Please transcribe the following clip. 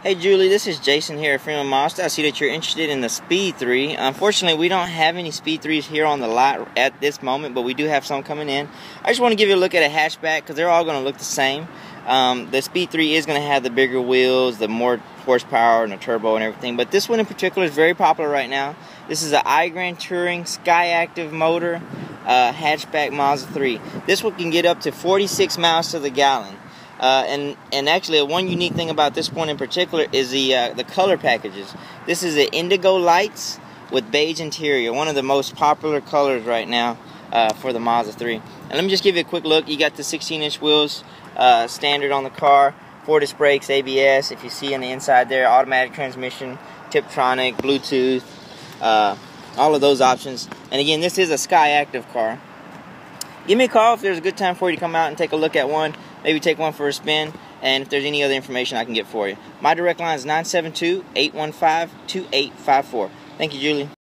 Hey Julie, this is Jayson here at Freeman Mazda. I see that you're interested in the Speed 3. Unfortunately, we don't have any Speed 3s here on the lot at this moment, but we do have some coming in. I just want to give you a look at a hatchback because they're all going to look the same. Um, the Speed 3 is going to have the bigger wheels, the more horsepower, and the turbo and everything, but this one in particular is very popular right now. This is an iGrand Touring Skyactiv motor uh, hatchback Mazda 3. This one can get up to 46 miles to the gallon. Uh, and and actually, one unique thing about this one in particular is the uh, the color packages. This is the indigo lights with beige interior, one of the most popular colors right now uh, for the Mazda 3. And let me just give you a quick look. You got the 16-inch wheels uh, standard on the car, four disc brakes, ABS. If you see on the inside there, automatic transmission, Tiptronic, Bluetooth, uh, all of those options. And again, this is a Skyactiv car. Give me a call if there's a good time for you to come out and take a look at one maybe take one for a spin, and if there's any other information I can get for you. My direct line is 972 815 2854. Thank you, Julie.